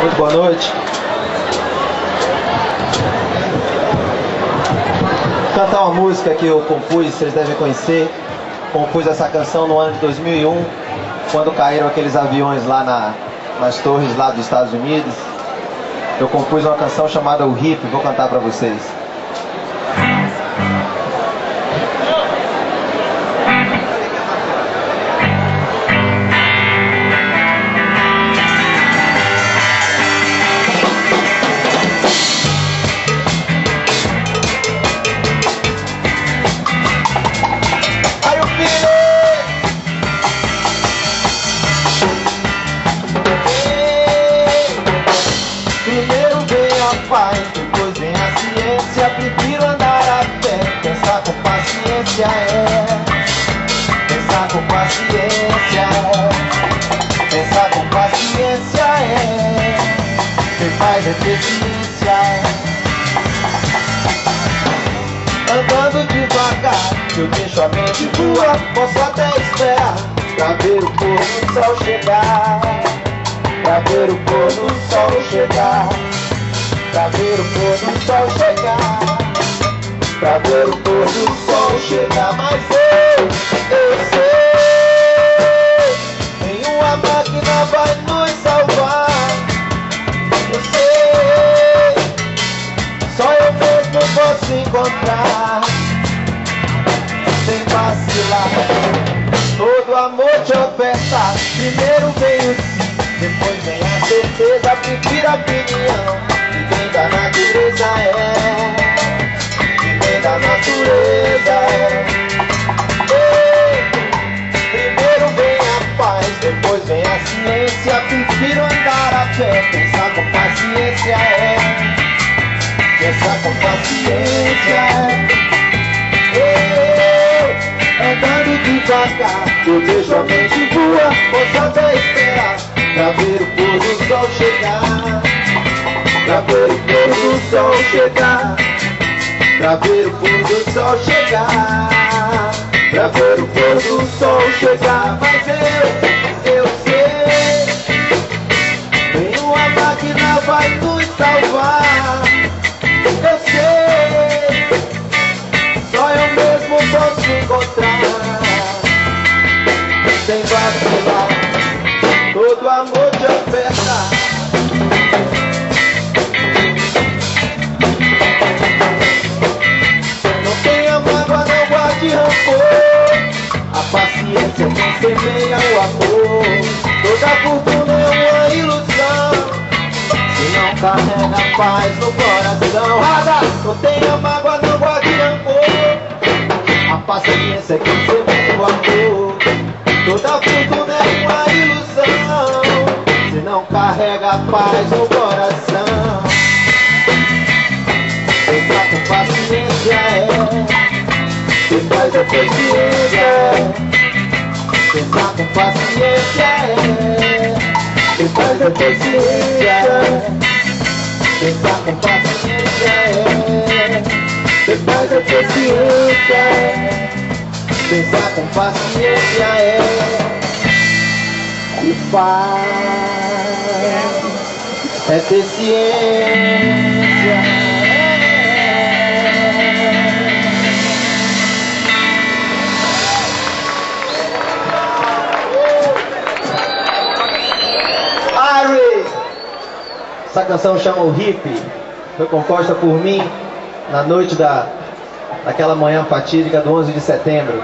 Muito boa noite. Vou cantar uma música que eu compus, vocês devem conhecer. Compus essa canção no ano de 2001, quando caíram aqueles aviões lá na, nas torres lá dos Estados Unidos. Eu compus uma canção chamada O Hip, vou cantar para vocês. Ciência. Prefiro andar a pé, pensar com paciência é. Pensar com paciência é. Pensar com paciência é. Quem faz é. Andando devagar, eu deixo a mente voar. Posso até esperar pra ver o pôr do sol chegar. Pra ver o pôr do sol chegar. Pra ver o pôr do sol chegar. Pra ver o pôr do sol chegar. Mas eu, eu sei. Nenhuma máquina vai nos salvar. Eu sei. Só eu mesmo posso encontrar Sem vacilar Todo amor te oferta Primeiro vem o sim Depois vem a certeza Prefiro a opinião natureza é Ei, Primeiro vem a paz Depois vem a ciência. Prefiro andar a pé Pensar com paciência é. Pensar com paciência Eu, andando devagar Eu deixo a mente voar Posso até esperar Pra ver o pôr do sol chegar. Pra ver o pôr do sol chegar Pra ver o pôr do sol chegar. Pra ver o pôr do sol chegar. Mas eu, semeia o amor. Toda fortuna é uma ilusão. Se não carrega paz no coração Rada, não tenha mágoa, não guarde rancor A paciência é que semeia o amor. Toda fortuna é uma ilusão. Se não carrega paz no coração. Pensar com paciência é. Quem faz a consciência Pensar com paciência é. Quem faz a consciência Pensar com paciência Quem faz a consciência Pensar com paciência é. Faz É ter ciência Essa canção chama o Hip. Foi composta por mim na noite da, daquela manhã fatídica do 11 de setembro.